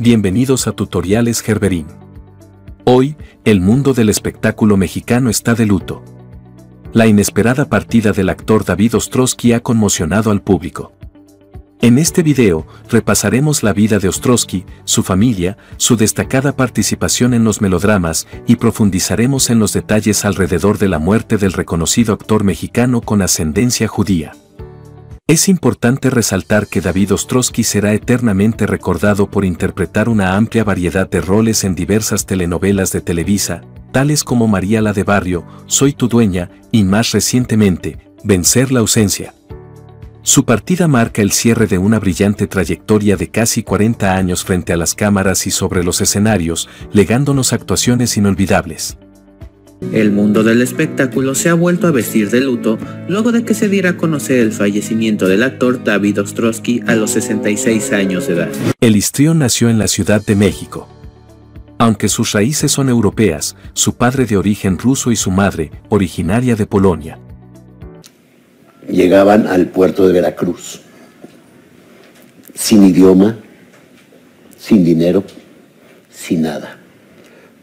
Bienvenidos a Tutoriales Gerberín. Hoy, el mundo del espectáculo mexicano está de luto. La inesperada partida del actor David Ostrowski ha conmocionado al público. En este video, repasaremos la vida de Ostrowski, su familia, su destacada participación en los melodramas y profundizaremos en los detalles alrededor de la muerte del reconocido actor mexicano con ascendencia judía. Es importante resaltar que David Ostrowski será eternamente recordado por interpretar una amplia variedad de roles en diversas telenovelas de Televisa, tales como María la de Barrio, Soy tu dueña, y más recientemente, Vencer la ausencia. Su partida marca el cierre de una brillante trayectoria de casi 40 años frente a las cámaras y sobre los escenarios, legándonos actuaciones inolvidables. El mundo del espectáculo se ha vuelto a vestir de luto luego de que se diera a conocer el fallecimiento del actor David Ostrowski a los 66 años de edad. El histrión nació en la Ciudad de México. Aunque sus raíces son europeas, su padre de origen ruso y su madre, originaria de Polonia llegaban al puerto de Veracruz, sin idioma, sin dinero, sin nada,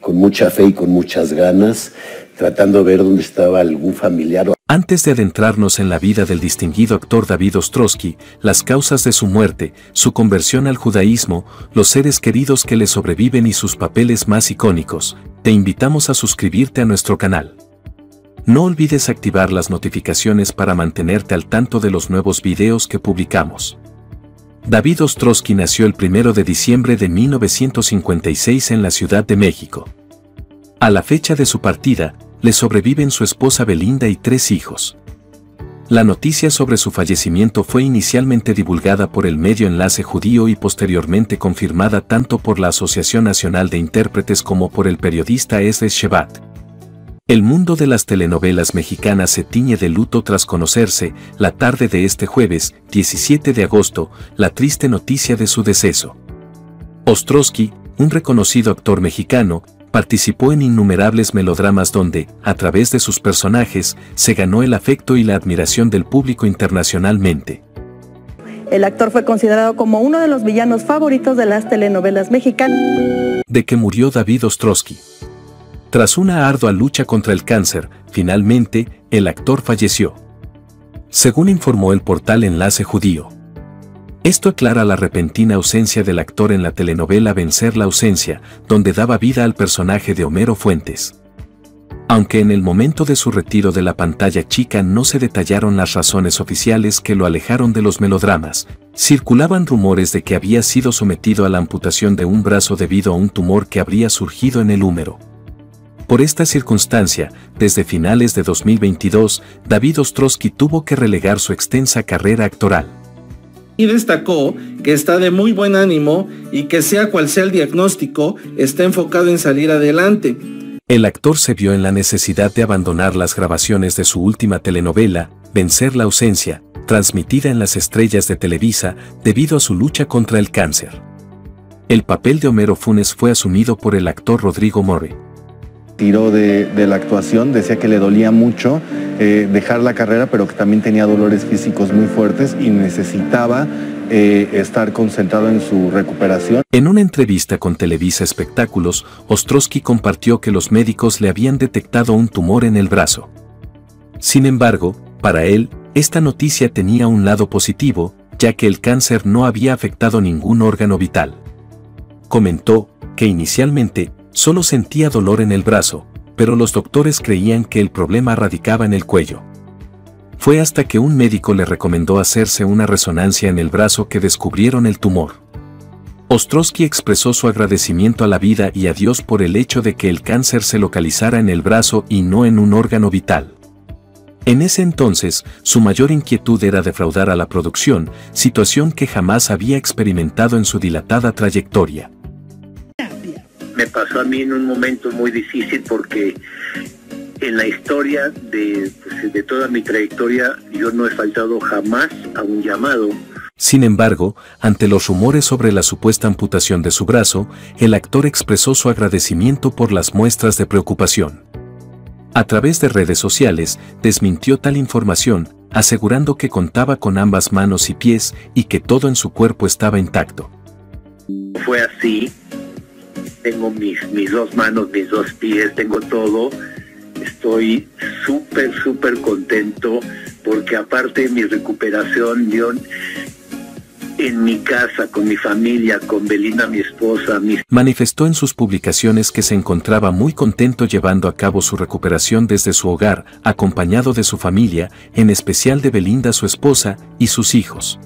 con mucha fe y con muchas ganas, tratando de ver dónde estaba algún familiar. Antes de adentrarnos en la vida del distinguido actor David Ostrowski, las causas de su muerte, su conversión al judaísmo, los seres queridos que le sobreviven y sus papeles más icónicos, te invitamos a suscribirte a nuestro canal. No olvides activar las notificaciones para mantenerte al tanto de los nuevos videos que publicamos. David Ostrowski nació el 1 de diciembre de 1956 en la Ciudad de México. A la fecha de su partida, le sobreviven su esposa Belinda y tres hijos. La noticia sobre su fallecimiento fue inicialmente divulgada por el medio Enlace Judío y posteriormente confirmada tanto por la Asociación Nacional de Intérpretes como por el periodista Esres Shebat. El mundo de las telenovelas mexicanas se tiñe de luto tras conocerse, la tarde de este jueves, 17 de agosto, la triste noticia de su deceso. Ostrowski, un reconocido actor mexicano, participó en innumerables melodramas donde, a través de sus personajes, se ganó el afecto y la admiración del público internacionalmente. El actor fue considerado como uno de los villanos favoritos de las telenovelas mexicanas. De que murió David Ostrowski. Tras una ardua lucha contra el cáncer, finalmente, el actor falleció. Según informó el portal Enlace Judío. Esto aclara la repentina ausencia del actor en la telenovela Vencer la ausencia, donde daba vida al personaje de Homero Fuentes. Aunque en el momento de su retiro de la pantalla chica no se detallaron las razones oficiales que lo alejaron de los melodramas, circulaban rumores de que había sido sometido a la amputación de un brazo debido a un tumor que habría surgido en el húmero. Por esta circunstancia, desde finales de 2022, David Ostrowski tuvo que relegar su extensa carrera actoral. Y destacó que está de muy buen ánimo y que sea cual sea el diagnóstico, está enfocado en salir adelante. El actor se vio en la necesidad de abandonar las grabaciones de su última telenovela, Vencer la ausencia, transmitida en las estrellas de Televisa debido a su lucha contra el cáncer. El papel de Homero Funes fue asumido por el actor Rodrigo More tiró de, la actuación, decía que le dolía mucho eh, dejar la carrera, pero que también tenía dolores físicos muy fuertes y necesitaba eh, estar concentrado en su recuperación. En una entrevista con Televisa Espectáculos, Ostrowski compartió que los médicos le habían detectado un tumor en el brazo. Sin embargo, para él, esta noticia tenía un lado positivo, ya que el cáncer no había afectado ningún órgano vital. Comentó que inicialmente Solo sentía dolor en el brazo, pero los doctores creían que el problema radicaba en el cuello. Fue hasta que un médico le recomendó hacerse una resonancia en el brazo que descubrieron el tumor. Ostrowski expresó su agradecimiento a la vida y a Dios por el hecho de que el cáncer se localizara en el brazo y no en un órgano vital. En ese entonces, su mayor inquietud era defraudar a la producción, situación que jamás había experimentado en su dilatada trayectoria me pasó a mí en un momento muy difícil porque en la historia de, pues, de toda mi trayectoria yo no he faltado jamás a un llamado. Sin embargo, ante los rumores sobre la supuesta amputación de su brazo, el actor expresó su agradecimiento por las muestras de preocupación. A través de redes sociales, desmintió tal información, asegurando que contaba con ambas manos y pies y que todo en su cuerpo estaba intacto. Fue así. Tengo mis, mis dos manos, mis dos pies, tengo todo. Estoy súper, súper contento porque aparte de mi recuperación, yo en mi casa, con mi familia, con Belinda, mi esposa, mis... Manifestó en sus publicaciones que se encontraba muy contento llevando a cabo su recuperación desde su hogar, acompañado de su familia, en especial de Belinda, su esposa, y sus hijos.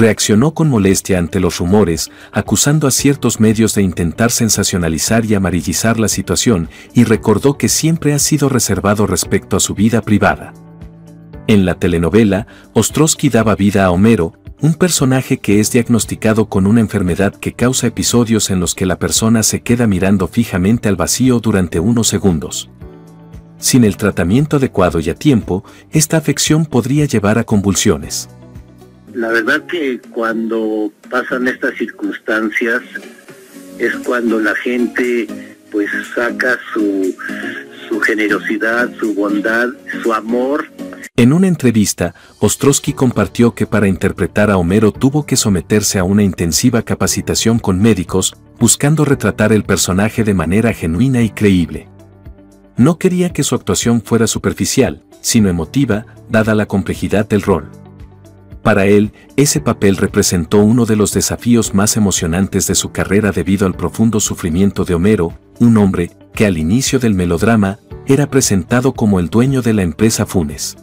Reaccionó con molestia ante los rumores, acusando a ciertos medios de intentar sensacionalizar y amarillizar la situación, y recordó que siempre ha sido reservado respecto a su vida privada. En la telenovela, Ostrowski daba vida a Homero, un personaje que es diagnosticado con una enfermedad que causa episodios en los que la persona se queda mirando fijamente al vacío durante unos segundos. Sin el tratamiento adecuado y a tiempo, esta afección podría llevar a convulsiones. La verdad que cuando pasan estas circunstancias es cuando la gente pues saca su, su generosidad, su bondad, su amor en una entrevista, Ostrowski compartió que para interpretar a Homero tuvo que someterse a una intensiva capacitación con médicos, buscando retratar el personaje de manera genuina y creíble. No quería que su actuación fuera superficial, sino emotiva, dada la complejidad del rol. Para él, ese papel representó uno de los desafíos más emocionantes de su carrera debido al profundo sufrimiento de Homero, un hombre que al inicio del melodrama era presentado como el dueño de la empresa Funes.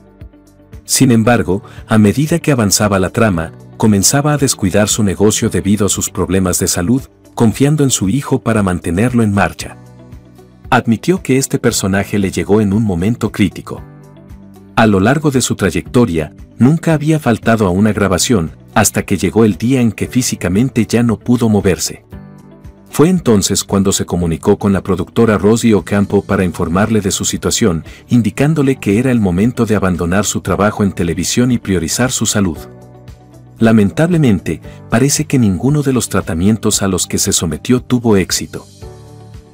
Sin embargo, a medida que avanzaba la trama, comenzaba a descuidar su negocio debido a sus problemas de salud, confiando en su hijo para mantenerlo en marcha. Admitió que este personaje le llegó en un momento crítico. A lo largo de su trayectoria, nunca había faltado a una grabación, hasta que llegó el día en que físicamente ya no pudo moverse. Fue entonces cuando se comunicó con la productora Rosie Ocampo para informarle de su situación, indicándole que era el momento de abandonar su trabajo en televisión y priorizar su salud. Lamentablemente, parece que ninguno de los tratamientos a los que se sometió tuvo éxito.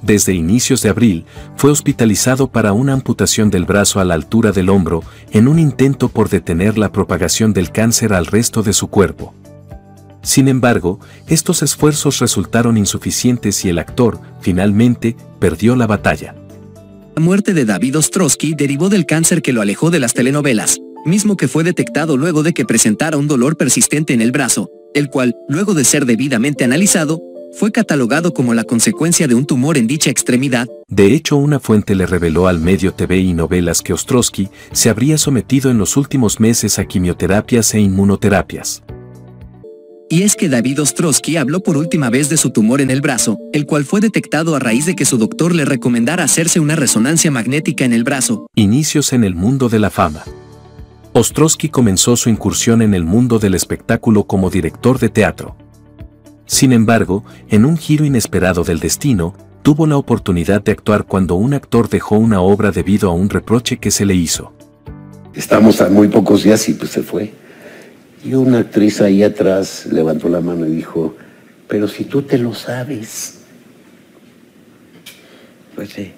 Desde inicios de abril, fue hospitalizado para una amputación del brazo a la altura del hombro, en un intento por detener la propagación del cáncer al resto de su cuerpo. Sin embargo, estos esfuerzos resultaron insuficientes y el actor, finalmente, perdió la batalla. La muerte de David Ostrowski derivó del cáncer que lo alejó de las telenovelas, mismo que fue detectado luego de que presentara un dolor persistente en el brazo, el cual, luego de ser debidamente analizado, fue catalogado como la consecuencia de un tumor en dicha extremidad. De hecho, una fuente le reveló al medio TV y novelas que Ostrowski se habría sometido en los últimos meses a quimioterapias e inmunoterapias. Y es que David Ostrowski habló por última vez de su tumor en el brazo, el cual fue detectado a raíz de que su doctor le recomendara hacerse una resonancia magnética en el brazo. Inicios en el mundo de la fama. Ostrowski comenzó su incursión en el mundo del espectáculo como director de teatro. Sin embargo, en un giro inesperado del destino, tuvo la oportunidad de actuar cuando un actor dejó una obra debido a un reproche que se le hizo. Estamos a muy pocos días y pues se fue. Y una actriz ahí atrás levantó la mano y dijo, pero si tú te lo sabes. Pues sí.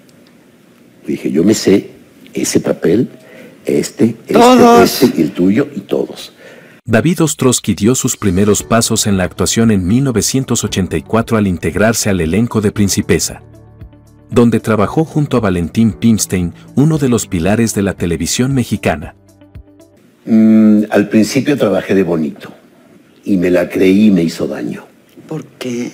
Dije, yo me sé ese papel, este, este, este, el tuyo y todos. David Ostrowski dio sus primeros pasos en la actuación en 1984 al integrarse al elenco de Principesa, donde trabajó junto a Valentín Pimstein, uno de los pilares de la televisión mexicana. Mm, al principio trabajé de bonito y me la creí y me hizo daño. ¿Por qué?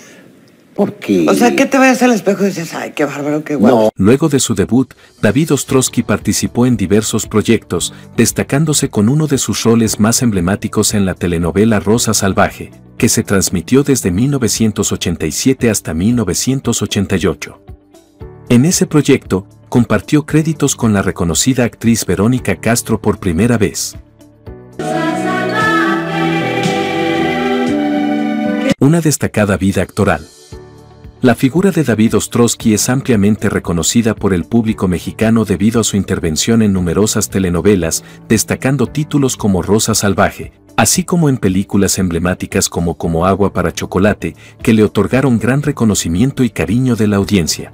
Porque... O sea, ¿qué te vayas al espejo y dices, ay, qué bárbaro, qué guapo? Luego de su debut, David Ostrowski participó en diversos proyectos, destacándose con uno de sus roles más emblemáticos en la telenovela Rosa Salvaje, que se transmitió desde 1987 hasta 1988. En ese proyecto, compartió créditos con la reconocida actriz Verónica Castro por primera vez. Una destacada vida actoral. La figura de David Ostrowski es ampliamente reconocida por el público mexicano debido a su intervención en numerosas telenovelas, destacando títulos como Rosa Salvaje, así como en películas emblemáticas como Como Agua para Chocolate, que le otorgaron gran reconocimiento y cariño de la audiencia.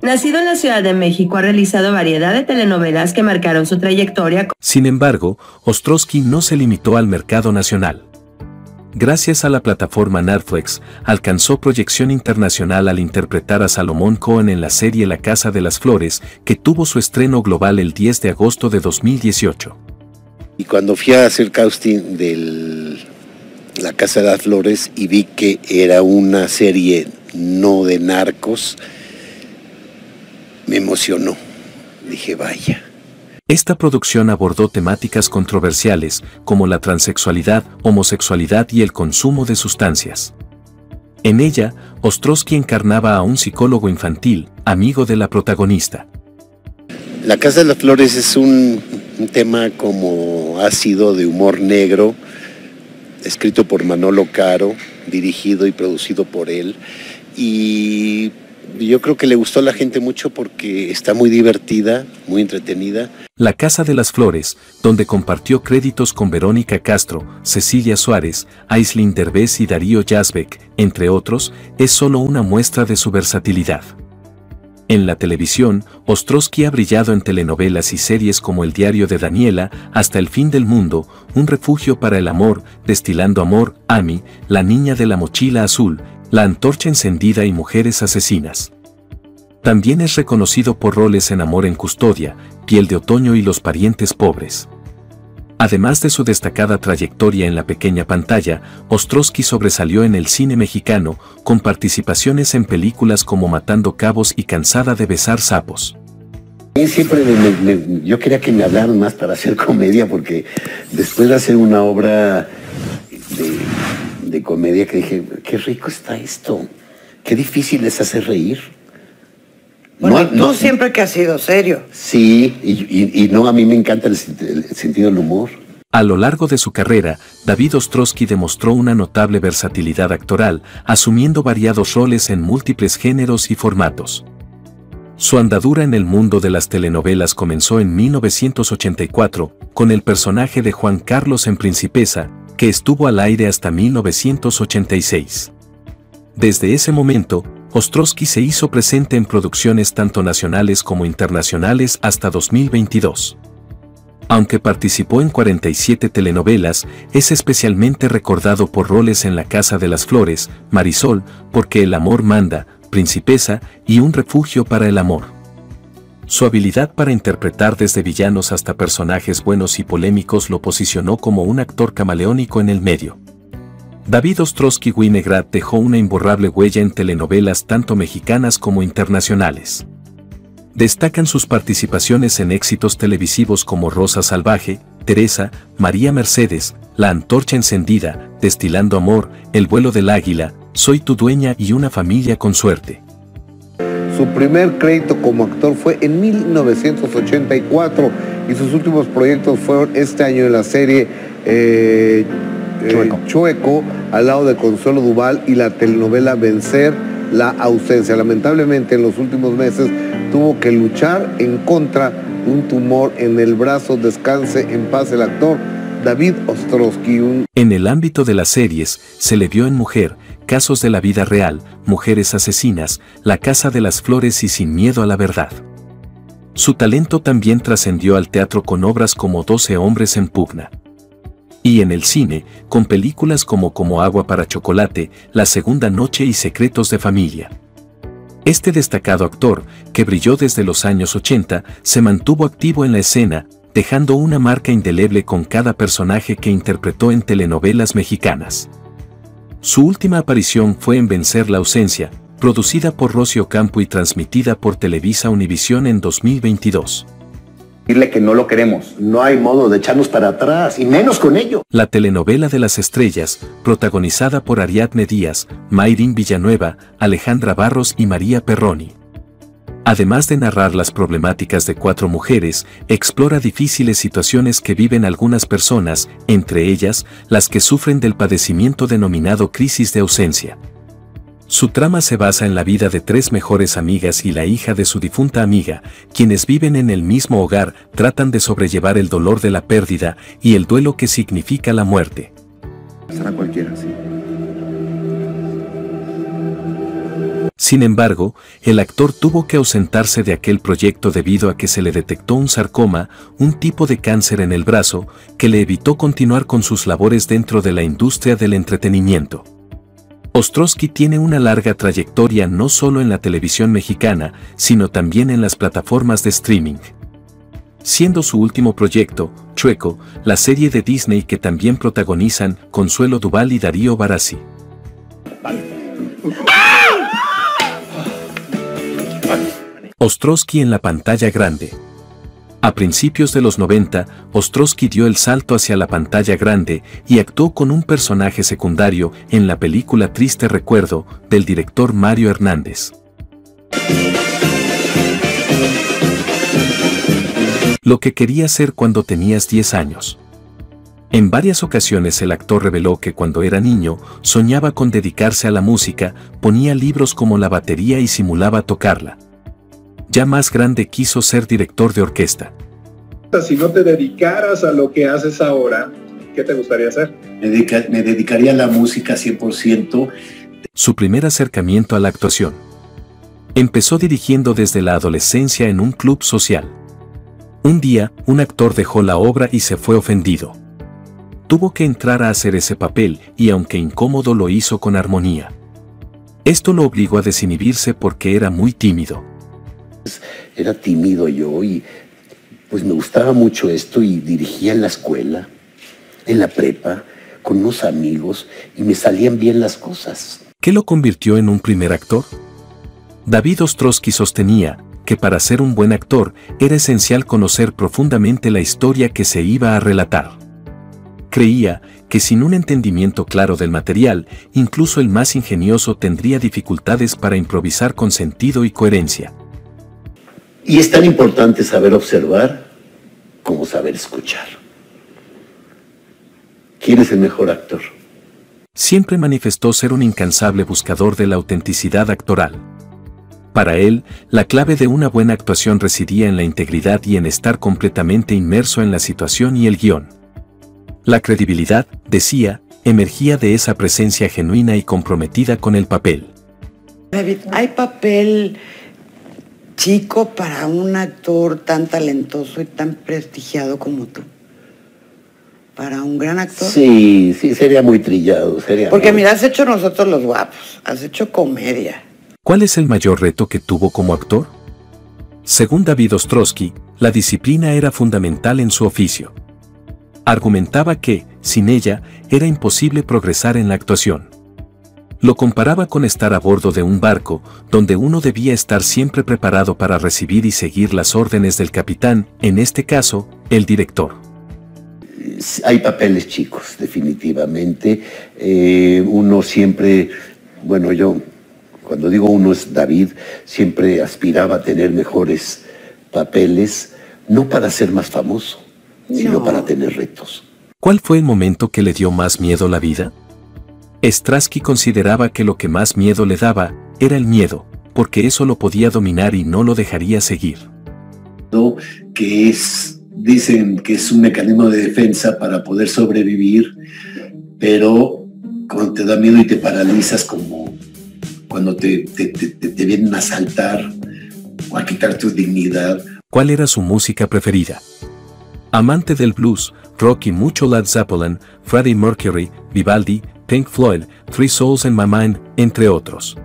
Nacido en la Ciudad de México, ha realizado variedad de telenovelas que marcaron su trayectoria. Sin embargo, Ostrowski no se limitó al mercado nacional. Gracias a la plataforma Netflix, alcanzó proyección internacional al interpretar a Salomón Cohen en la serie La Casa de las Flores, que tuvo su estreno global el 10 de agosto de 2018. Y cuando fui a hacer casting de La Casa de las Flores y vi que era una serie no de narcos, me emocionó. Dije, vaya. Esta producción abordó temáticas controversiales como la transexualidad, homosexualidad y el consumo de sustancias. En ella, Ostrowski encarnaba a un psicólogo infantil, amigo de la protagonista. La Casa de las Flores es un, un tema como ácido de humor negro, escrito por Manolo Caro, dirigido y producido por él. Y yo creo que le gustó a la gente mucho porque está muy divertida, muy entretenida. La Casa de las Flores, donde compartió créditos con Verónica Castro, Cecilia Suárez, Aislinn Derbez y Darío Yazbek, entre otros, es solo una muestra de su versatilidad. En la televisión, Ostrowski ha brillado en telenovelas y series como El diario de Daniela, Hasta el fin del mundo, Un refugio para el amor, Destilando amor, Amy, La niña de la mochila azul, La antorcha encendida y Mujeres asesinas. También es reconocido por roles en Amor en Custodia, Piel de Otoño y Los Parientes Pobres. Además de su destacada trayectoria en la pequeña pantalla, Ostrowski sobresalió en el cine mexicano, con participaciones en películas como Matando Cabos y Cansada de Besar Sapos. Yo quería que me hablaran más para hacer comedia, porque después de hacer una obra de, de comedia que dije, qué rico está esto, qué difícil es hacer reír. Bueno, no, tú no, siempre que has sido serio. Sí, y, y, y, no, a mí me encanta el, el, sentido del humor. A lo largo de su carrera, David Ostrowski demostró una notable versatilidad actoral, asumiendo variados roles en múltiples géneros y formatos. Su andadura en el mundo de las telenovelas comenzó en 1984, con el personaje de Juan Carlos en Principesa, que estuvo al aire hasta 1986. Desde ese momento, Ostrowski se hizo presente en producciones tanto nacionales como internacionales hasta 2022. Aunque participó en 47 telenovelas, es especialmente recordado por roles en La Casa de las Flores, Marisol, Porque el amor manda, Principesa y Un refugio para el amor. Su habilidad para interpretar desde villanos hasta personajes buenos y polémicos lo posicionó como un actor camaleónico en el medio. David Ostrowski Winegrat dejó una imborrable huella en telenovelas tanto mexicanas como internacionales. Destacan sus participaciones en éxitos televisivos como Rosa Salvaje, Teresa, María Mercedes, La Antorcha Encendida, Destilando Amor, El Vuelo del Águila, Soy tu dueña y Una familia con suerte. Su primer crédito como actor fue en 1984 y sus últimos proyectos fueron este año en la serie eh, Chueco. Eh, Chueco, al lado de Consuelo Duval y la telenovela Vencer la ausencia. Lamentablemente en los últimos meses tuvo que luchar en contra de un tumor en el brazo. Descanse en paz el actor David Ostrowski. Un... En el ámbito de las series, se le vio en Mujer, Casos de la Vida Real, Mujeres Asesinas, La Casa de las Flores y Sin Miedo a la Verdad. Su talento también trascendió al teatro con obras como Doce Hombres en Pugna y en el cine, con películas como Como agua para chocolate, La segunda noche y Secretos de familia. Este destacado actor, que brilló desde los años 80, se mantuvo activo en la escena, dejando una marca indeleble con cada personaje que interpretó en telenovelas mexicanas. Su última aparición fue en Vencer la ausencia, producida por Rocio Campo y transmitida por Televisa Univisión en 2022 decirle que no lo queremos. No hay modo de echarnos para atrás, y menos con ello. La telenovela de las estrellas, protagonizada por Ariadne Díaz, Mayrin Villanueva, Alejandra Barros y María Perroni. Además de narrar las problemáticas de cuatro mujeres, explora difíciles situaciones que viven algunas personas, entre ellas, las que sufren del padecimiento denominado crisis de ausencia. Su trama se basa en la vida de tres mejores amigas y la hija de su difunta amiga, quienes viven en el mismo hogar, tratan de sobrellevar el dolor de la pérdida y el duelo que significa la muerte. Será cualquiera, sí. Sin embargo, el actor tuvo que ausentarse de aquel proyecto debido a que se le detectó un sarcoma, un tipo de cáncer en el brazo, que le evitó continuar con sus labores dentro de la industria del entretenimiento. Ostrowski tiene una larga trayectoria no solo en la televisión mexicana, sino también en las plataformas de streaming. Siendo su último proyecto, Chueco, la serie de Disney que también protagonizan Consuelo Duval y Darío Barassi. Ostrowski en la pantalla grande. A principios de los 90, Ostrowski dio el salto hacia la pantalla grande y actuó con un personaje secundario en la película Triste Recuerdo del director Mario Hernández. Lo que quería ser cuando tenías 10 años. En varias ocasiones el actor reveló que cuando era niño soñaba con dedicarse a la música, ponía libros como la batería y simulaba tocarla ya más grande quiso ser director de orquesta. Si no te dedicaras a lo que haces ahora, ¿qué te gustaría hacer? Me, dedicaría a la música 100%. Su primer acercamiento a la actuación. Empezó dirigiendo desde la adolescencia en un club social. Un día, un actor dejó la obra y se fue ofendido. Tuvo que entrar a hacer ese papel y aunque incómodo lo hizo con armonía. Esto lo obligó a desinhibirse porque era muy tímido. Era tímido yo y pues me gustaba mucho esto y dirigía en la escuela, en la prepa, con unos amigos y me salían bien las cosas. ¿Qué lo convirtió en un primer actor? David Ostrowski sostenía que para ser un buen actor era esencial conocer profundamente la historia que se iba a relatar. Creía que sin un entendimiento claro del material, incluso el más ingenioso tendría dificultades para improvisar con sentido y coherencia. Y es tan importante saber observar como saber escuchar. ¿Quién es el mejor actor? Siempre manifestó ser un incansable buscador de la autenticidad actoral. Para él, la clave de una buena actuación residía en la integridad y en estar completamente inmerso en la situación y el guion. La credibilidad, decía, emergía de esa presencia genuina y comprometida con el papel. David, hay papel chico para un actor tan talentoso y tan prestigiado como tú? Para un gran actor. Sí, sí, sería muy trillado. Sería Porque mira, has hecho nosotros los guapos, has hecho comedia. ¿Cuál es el mayor reto que tuvo como actor? Según David Ostrowski, la disciplina era fundamental en su oficio. Argumentaba que, sin ella, era imposible progresar en la actuación. Lo comparaba con estar a bordo de un barco, donde uno debía estar siempre preparado para recibir y seguir las órdenes del capitán, en este caso, el director. Hay papeles chicos, definitivamente. Eh, uno siempre, bueno, yo, cuando digo uno es David, siempre aspiraba a tener mejores papeles, no para ser más famoso, sino para tener retos. ¿Cuál fue el momento que le dio más miedo la vida? Stransky consideraba que lo que más miedo le daba era el miedo, porque eso lo podía dominar y no lo dejaría seguir. Que es, dicen que es un mecanismo de defensa para poder sobrevivir, pero cuando te da miedo y te paralizas como cuando te, te vienen a asaltar o a quitar tu dignidad. ¿Cuál era su música preferida? Amante del blues, rock y mucho Led Zeppelin, Freddie Mercury, Vivaldi, Pink Floyd, Three Souls in My Mind, entre otros.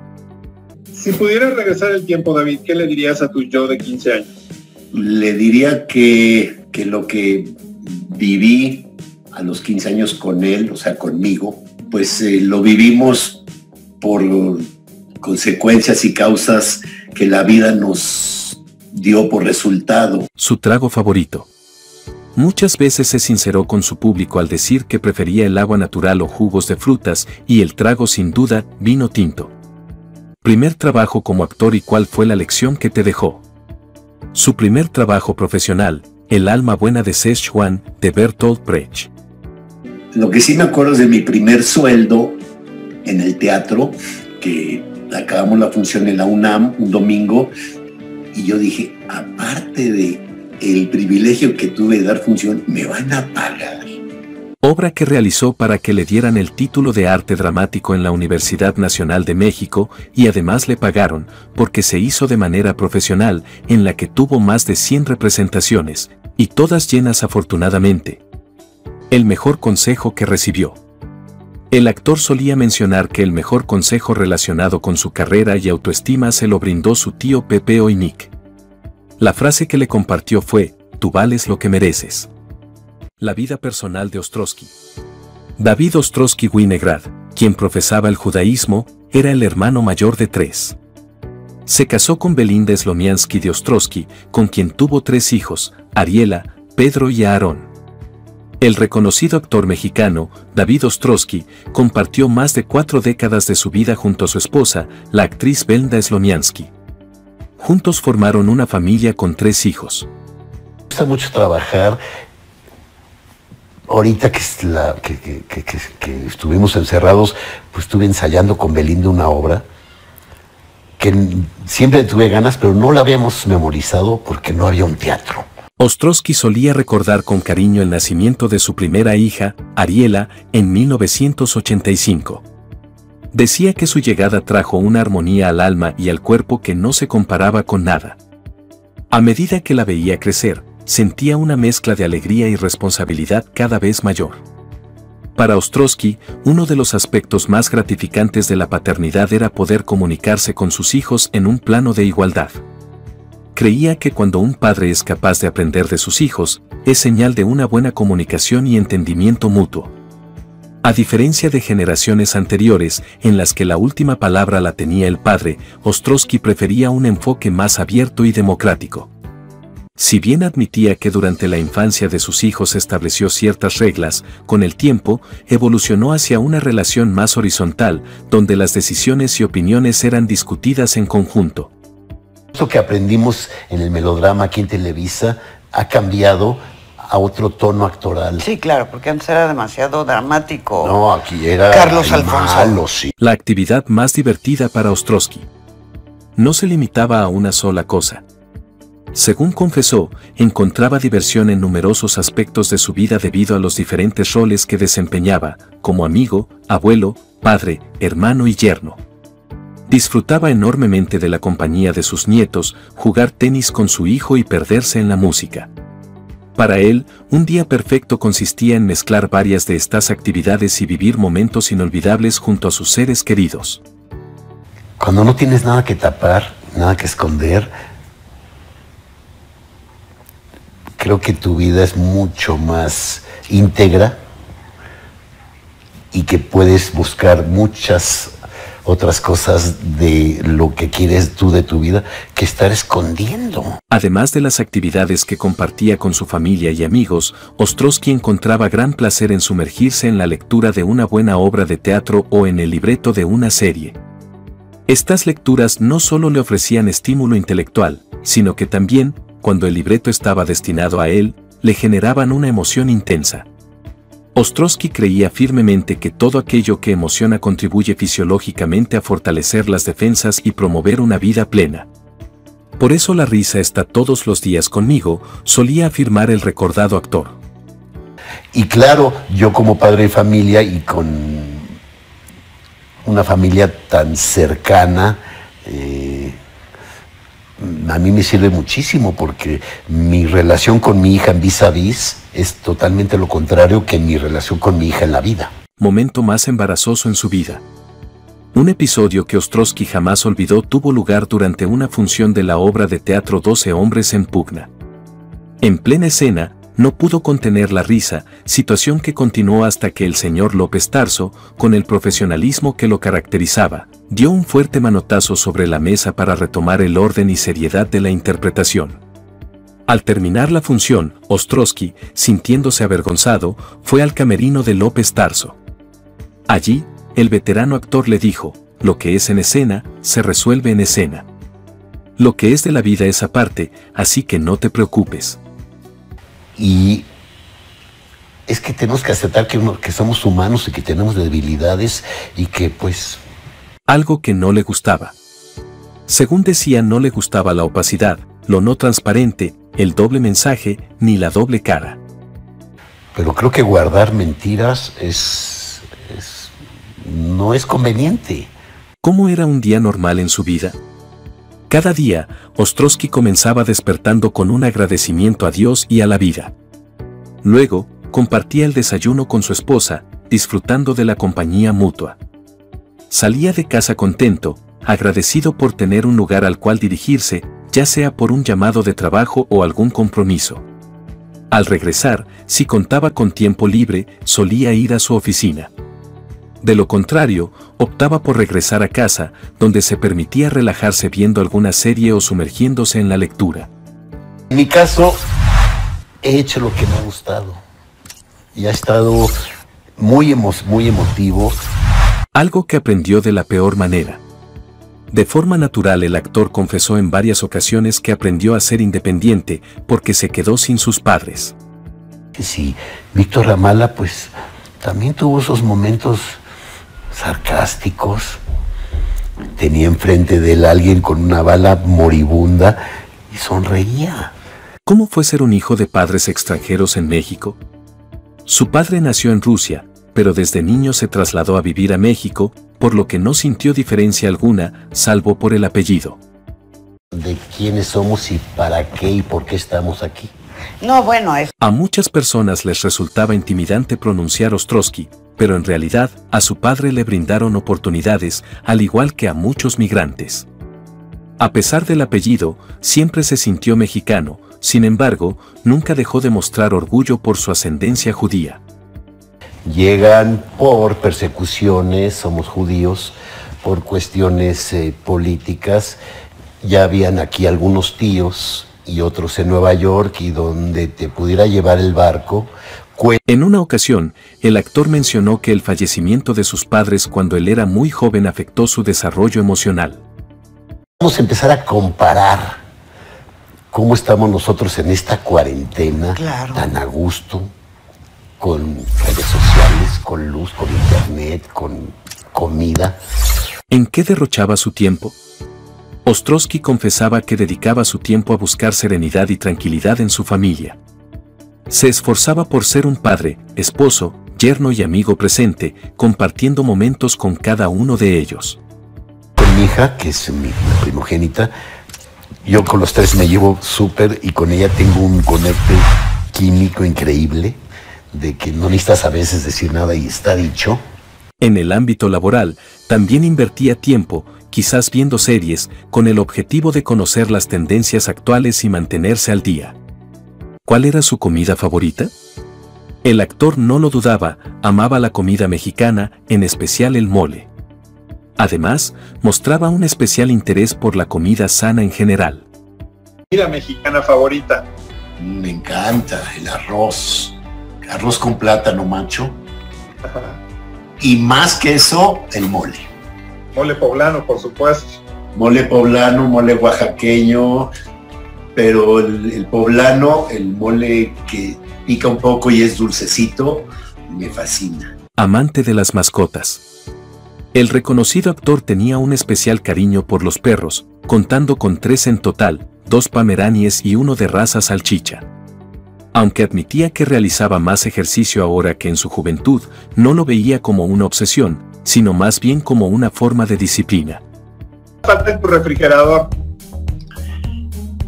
Si pudieras regresar el tiempo, David, ¿qué le dirías a tu yo de 15 años? Le diría que, que lo que viví a los 15 años con él, o sea, conmigo, pues eh, lo vivimos por consecuencias y causas que la vida nos dio por resultado. Su trago favorito. Muchas veces se sinceró con su público al decir que prefería el agua natural o jugos de frutas y el trago sin duda, vino tinto. Primer trabajo como actor y cuál fue la lección que te dejó. Su primer trabajo profesional, El alma buena de Szechuan, de Bertolt Brecht. Lo que sí me acuerdo es de mi primer sueldo en el teatro, que acabamos la función en la UNAM un domingo, y yo dije, aparte de el privilegio que tuve de dar función, me van a pagar. obra que realizó para que le dieran el título de arte dramático en la Universidad Nacional de México y además le pagaron porque se hizo de manera profesional en la que tuvo más de 100 representaciones, y todas llenas afortunadamente. El mejor consejo que recibió. El actor solía mencionar que el mejor consejo relacionado con su carrera y autoestima se lo brindó su tío Pepe Oinik. La frase que le compartió fue, tú vales lo que mereces. La vida personal de Ostrowski. David Ostrowski Winegrad, quien profesaba el judaísmo, era el hermano mayor de tres. Se casó con Belinda Slomiansky de Ostrowski, con quien tuvo tres hijos, Ariela, Pedro y Aarón. El reconocido actor mexicano, David Ostrowski, compartió más de cuatro décadas de su vida junto a su esposa, la actriz Belinda Slomiansky. Juntos formaron una familia con tres hijos. Me gusta mucho trabajar ahorita que, estuvimos encerrados, pues estuve ensayando con Belinda una obra que siempre tuve ganas, pero no la habíamos memorizado porque no había un teatro. Ostrowski solía recordar con cariño el nacimiento de su primera hija, Ariela, en 1985. Decía que su llegada trajo una armonía al alma y al cuerpo que no se comparaba con nada. A medida que la veía crecer, sentía una mezcla de alegría y responsabilidad cada vez mayor. Para Ostrowski, uno de los aspectos más gratificantes de la paternidad era poder comunicarse con sus hijos en un plano de igualdad. Creía que cuando un padre es capaz de aprender de sus hijos, es señal de una buena comunicación y entendimiento mutuo. A diferencia de generaciones anteriores, en las que la última palabra la tenía el padre, Ostrowski prefería un enfoque más abierto y democrático. Si bien admitía que durante la infancia de sus hijos estableció ciertas reglas, con el tiempo evolucionó hacia una relación más horizontal, donde las decisiones y opiniones eran discutidas en conjunto. Esto que aprendimos en el melodrama aquí en Televisa ha cambiado a otro tono actoral. Sí, claro, porque antes era demasiado dramático. No, aquí era Carlos Alfonso. sí. La actividad más divertida para Ostrowski. No se limitaba a una sola cosa según confesó, encontraba diversión en numerosos aspectos de su vida debido a los diferentes roles que desempeñaba, como amigo, abuelo, padre, hermano y yerno. Disfrutaba enormemente de la compañía de sus nietos, jugar tenis con su hijo y perderse en la música. Para él, un día perfecto consistía en mezclar varias de estas actividades y vivir momentos inolvidables junto a sus seres queridos. Cuando no tienes nada que tapar, nada que esconder, creo que tu vida es mucho más íntegra y que puedes buscar muchas otras cosas de lo que quieres tú de tu vida que estar escondiendo. Además de las actividades que compartía con su familia y amigos, Ostrowski encontraba gran placer en sumergirse en la lectura de una buena obra de teatro o en el libreto de una serie. Estas lecturas no solo le ofrecían estímulo intelectual, sino que también cuando el libreto estaba destinado a él, le generaban una emoción intensa. Ostrowski creía firmemente que todo aquello que emociona contribuye fisiológicamente a fortalecer las defensas y promover una vida plena. Por eso la risa está todos los días conmigo, solía afirmar el recordado actor. Y claro, yo como padre de familia y con una familia tan cercana, eh, a mí me sirve muchísimo porque mi relación con mi hija en vis a vis es totalmente lo contrario que mi relación con mi hija en la vida. Momento más embarazoso en su vida. Un episodio que Ostrowski jamás olvidó tuvo lugar durante una función de la obra de teatro 12 hombres en pugna. En plena escena, no pudo contener la risa, situación que continuó hasta que el señor López Tarso, con el profesionalismo que lo caracterizaba, dio un fuerte manotazo sobre la mesa para retomar el orden y seriedad de la interpretación. Al terminar la función, Ostrowski, sintiéndose avergonzado, fue al camerino de López Tarso. Allí, el veterano actor le dijo, lo que es en escena, se resuelve en escena. Lo que es de la vida es aparte, así que no te preocupes. Y es que tenemos que aceptar que, que somos humanos y que tenemos debilidades y que pues... Algo que no le gustaba. Según decía, no le gustaba la opacidad, lo no transparente, el doble mensaje, ni la doble cara. pero creo que guardar mentiras es, es no es conveniente. ¿Cómo era un día normal en su vida? Cada día, Ostrowski comenzaba despertando con un agradecimiento a Dios y a la vida. Luego, compartía el desayuno con su esposa, disfrutando de la compañía mutua. Salía de casa contento, agradecido por tener un lugar al cual dirigirse, ya sea por un llamado de trabajo o algún compromiso. Al regresar, si contaba con tiempo libre, solía ir a su oficina. De lo contrario, optaba por regresar a casa, donde se permitía relajarse viendo alguna serie o sumergiéndose en la lectura. En mi caso, he hecho lo que me ha gustado. Y ha estado muy, muy emotivo. Algo que aprendió de la peor manera. De forma natural el actor confesó en varias ocasiones que aprendió a ser independiente porque se quedó sin sus padres. Sí, Víctor Ramala pues también tuvo esos momentos sarcásticos. Tenía enfrente de él a alguien con una bala moribunda y sonreía. ¿Cómo fue ser un hijo de padres extranjeros en México? Su padre nació en Rusia, pero desde niño se trasladó a vivir a México, por lo que no sintió diferencia alguna, salvo por el apellido. ¿De quiénes somos y para qué y por qué estamos aquí? No, bueno, es... A muchas personas les resultaba intimidante pronunciar Ostrowski, pero en realidad a su padre le brindaron oportunidades, al igual que a muchos migrantes. A pesar del apellido, siempre se sintió mexicano, sin embargo, nunca dejó de mostrar orgullo por su ascendencia judía. Llegan por persecuciones, somos judíos, por cuestiones eh, políticas. Ya habían aquí algunos tíos y otros en Nueva York y donde te pudiera llevar el barco, en una ocasión, el actor mencionó que el fallecimiento de sus padres cuando él era muy joven afectó su desarrollo emocional. Vamos a empezar a comparar cómo estamos nosotros en esta cuarentena tan a gusto, con redes sociales, con luz, con internet, con comida. ¿En qué derrochaba su tiempo? Ostrowski confesaba que dedicaba su tiempo a buscar serenidad y tranquilidad en su familia. Se esforzaba por ser un padre, esposo, yerno y amigo presente, compartiendo momentos con cada uno de ellos. Con mi hija, que es mi primogénita, yo con los tres me llevo súper y con ella tengo un conecte químico increíble, de que no necesitas a veces decir nada y está dicho. En el ámbito laboral, también invertía tiempo, quizás viendo series, con el objetivo de conocer las tendencias actuales y mantenerse al día. ¿Cuál era su comida favorita? El actor no lo dudaba, amaba la comida mexicana, en especial el mole. Además, mostraba un especial interés por la comida sana en general. ¿Comida mexicana favorita? Me encanta el arroz. Arroz con plátano macho. Y más que eso, el mole. Mole poblano, por supuesto. Mole poblano, mole oaxaqueño, pero el, poblano, el mole que pica un poco y es dulcecito, me fascina. Amante de las mascotas. El reconocido actor tenía un especial cariño por los perros, contando con tres en total, dos pameranies y uno de raza salchicha. Aunque admitía que realizaba más ejercicio ahora que en su juventud, no lo veía como una obsesión, sino más bien como una forma de disciplina. Falta en tu refrigerador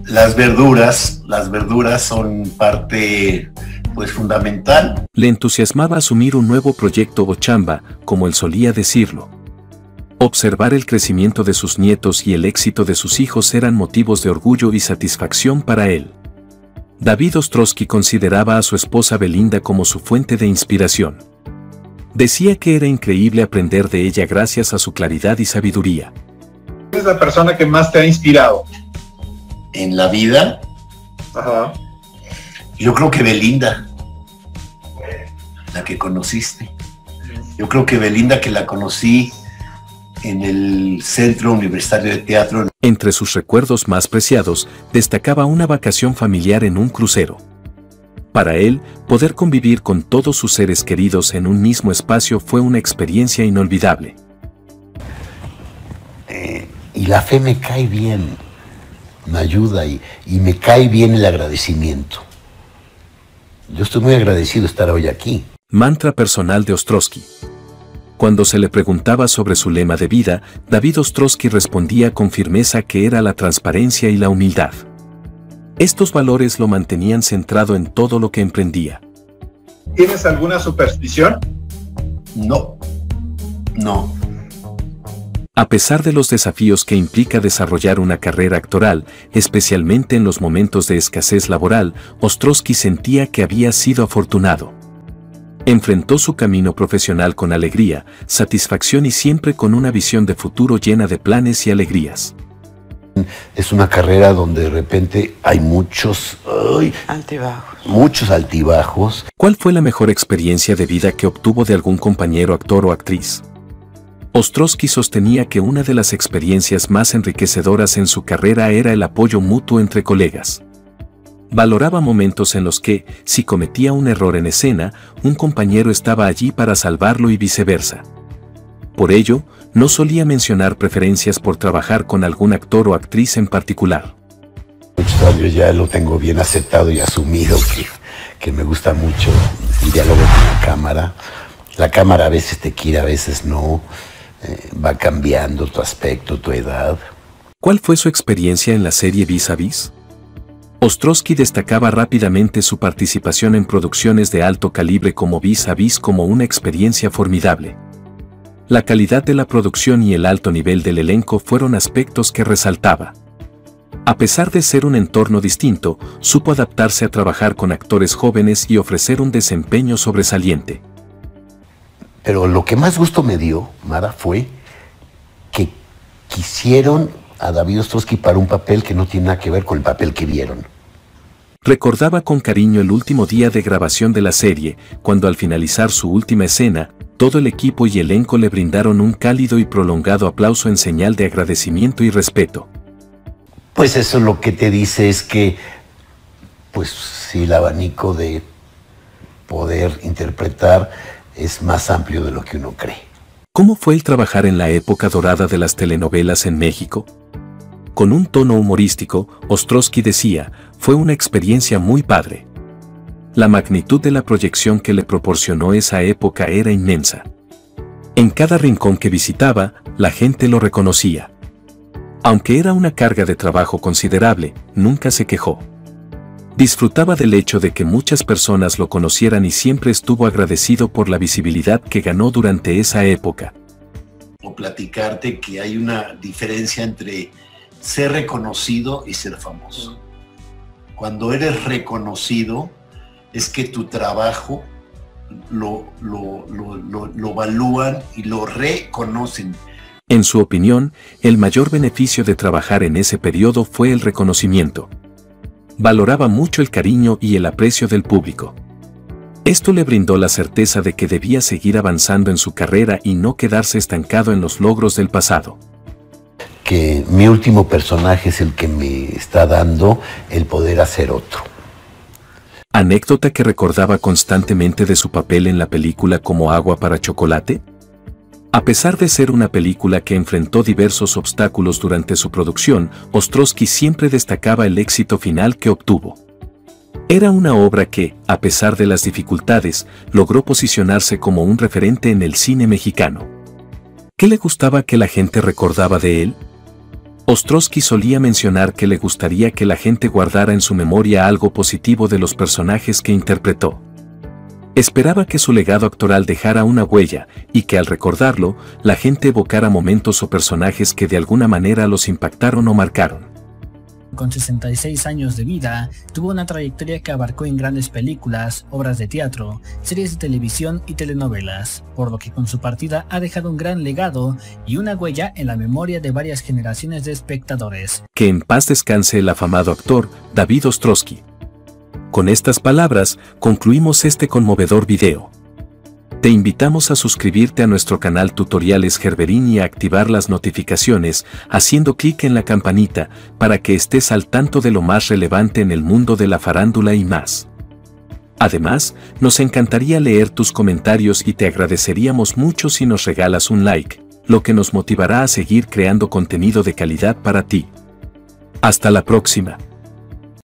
las verduras, las verduras son parte pues fundamental. Le entusiasmaba asumir un nuevo proyecto o chamba, como él solía decirlo. Observar el crecimiento de sus nietos y el éxito de sus hijos eran motivos de orgullo y satisfacción para él. David Ostrowski consideraba a su esposa Belinda como su fuente de inspiración. Decía que era increíble aprender de ella gracias a su claridad y sabiduría. es la persona que más te ha inspirado? En la vida, yo creo que Belinda, la que conociste. Yo creo que Belinda que la conocí en el Centro Universitario de Teatro. Entre sus recuerdos más preciados, destacaba una vacación familiar en un crucero. Para él, poder convivir con todos sus seres queridos en un mismo espacio fue una experiencia inolvidable. Eh, y la fe me cae bien me ayuda y, me cae bien el agradecimiento. Yo estoy muy agradecido de estar hoy aquí. Mantra personal de Ostrowski. Cuando se le preguntaba sobre su lema de vida, David Ostrowski respondía con firmeza que era la transparencia y la humildad. Estos valores lo mantenían centrado en todo lo que emprendía. ¿Tienes alguna superstición? No. No. A pesar de los desafíos que implica desarrollar una carrera actoral, especialmente en los momentos de escasez laboral, Ostrowski sentía que había sido afortunado. Enfrentó su camino profesional con alegría, satisfacción y siempre con una visión de futuro llena de planes y alegrías. Es una carrera donde de repente hay muchos altibajos. Muchos altibajos. ¿Cuál fue la mejor experiencia de vida que obtuvo de algún compañero actor o actriz? Ostrowski sostenía que una de las experiencias más enriquecedoras en su carrera era el apoyo mutuo entre colegas. Valoraba momentos en los que, si cometía un error en escena, un compañero estaba allí para salvarlo y viceversa. Por ello, no solía mencionar preferencias por trabajar con algún actor o actriz en particular. Ya lo tengo bien aceptado y asumido que, que me gusta mucho el diálogo con la cámara. La cámara a veces te quiere, a veces no. Eh, va cambiando tu aspecto, tu edad. ¿Cuál fue su experiencia en la serie Vis a Vis? Ostrowski destacaba rápidamente su participación en producciones de alto calibre como Vis a Vis como una experiencia formidable. La calidad de la producción y el alto nivel del elenco fueron aspectos que resaltaba. A pesar de ser un entorno distinto, supo adaptarse a trabajar con actores jóvenes y ofrecer un desempeño sobresaliente. Pero lo que más gusto me dio, Mara, fue que quisieron a David Ostrowski para un papel que no tiene nada que ver con el papel que vieron. Recordaba con cariño el último día de grabación de la serie, cuando al finalizar su última escena, todo el equipo y elenco le brindaron un cálido y prolongado aplauso en señal de agradecimiento y respeto. Pues eso lo que te dice es que, pues sí, el abanico de poder interpretar es más amplio de lo que uno cree. ¿Cómo fue el trabajar en la época dorada de las telenovelas en México? Con un tono humorístico, Ostrowski decía, fue una experiencia muy padre. La magnitud de la proyección que le proporcionó esa época era inmensa. En cada rincón que visitaba, la gente lo reconocía. Aunque era una carga de trabajo considerable, nunca se quejó. Disfrutaba del hecho de que muchas personas lo conocieran y siempre estuvo agradecido por la visibilidad que ganó durante esa época. O platicarte que hay una diferencia entre ser reconocido y ser famoso. Cuando eres reconocido es que tu trabajo lo, lo, lo, evalúan y lo reconocen. En su opinión, el mayor beneficio de trabajar en ese periodo fue el reconocimiento. Valoraba mucho el cariño y el aprecio del público. Esto le brindó la certeza de que debía seguir avanzando en su carrera y no quedarse estancado en los logros del pasado que mi último personaje es el que me está dando el poder hacer otro. ¿Anécdota que recordaba constantemente de su papel en la película como agua para chocolate? A pesar de ser una película que enfrentó diversos obstáculos durante su producción, Ostrowski siempre destacaba el éxito final que obtuvo. Era una obra que, a pesar de las dificultades, logró posicionarse como un referente en el cine mexicano. ¿Qué le gustaba que la gente recordaba de él? Ostrowski solía mencionar que le gustaría que la gente guardara en su memoria algo positivo de los personajes que interpretó. Esperaba que su legado actoral dejara una huella y que al recordarlo, la gente evocara momentos o personajes que de alguna manera los impactaron o marcaron con 66 años de vida, tuvo una trayectoria que abarcó en grandes películas, obras de teatro, series de televisión y telenovelas, por lo que con su partida ha dejado un gran legado y una huella en la memoria de varias generaciones de espectadores. Que en paz descanse el afamado actor David Ostrowski. Con estas palabras, concluimos este conmovedor video. Te invitamos a suscribirte a nuestro canal Tutoriales Gerberín y a activar las notificaciones haciendo clic en la campanita para que estés al tanto de lo más relevante en el mundo de la farándula y más. Además, nos encantaría leer tus comentarios y te agradeceríamos mucho si nos regalas un like, lo que nos motivará a seguir creando contenido de calidad para ti. Hasta la próxima.